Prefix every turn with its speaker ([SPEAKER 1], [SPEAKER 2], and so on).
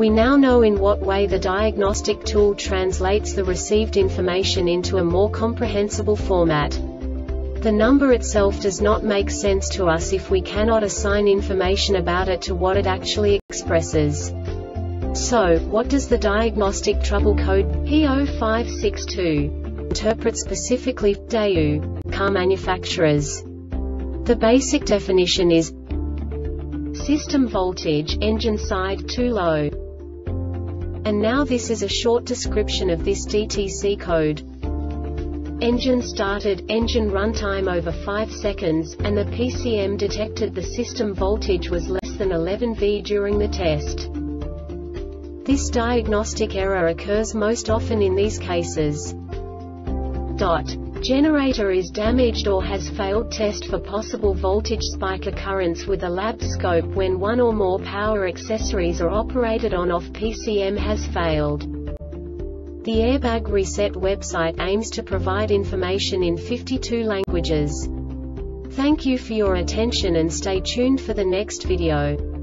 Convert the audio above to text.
[SPEAKER 1] We now know in what way the diagnostic tool translates the received information into a more comprehensible format. The number itself does not make sense to us if we cannot assign information about it to what it actually expresses. So, what does the diagnostic trouble code P0562 interpret specifically Daewoo car manufacturers? The basic definition is system voltage engine side too low. And now this is a short description of this DTC code. Engine started, engine runtime over 5 seconds, and the PCM detected the system voltage was less than 11 V during the test. This diagnostic error occurs most often in these cases. Dot. Generator is damaged or has failed test for possible voltage spike occurrence with a lab scope when one or more power accessories are operated on off PCM has failed. The Airbag Reset website aims to provide information in 52 languages. Thank you for your attention and stay tuned for the next video.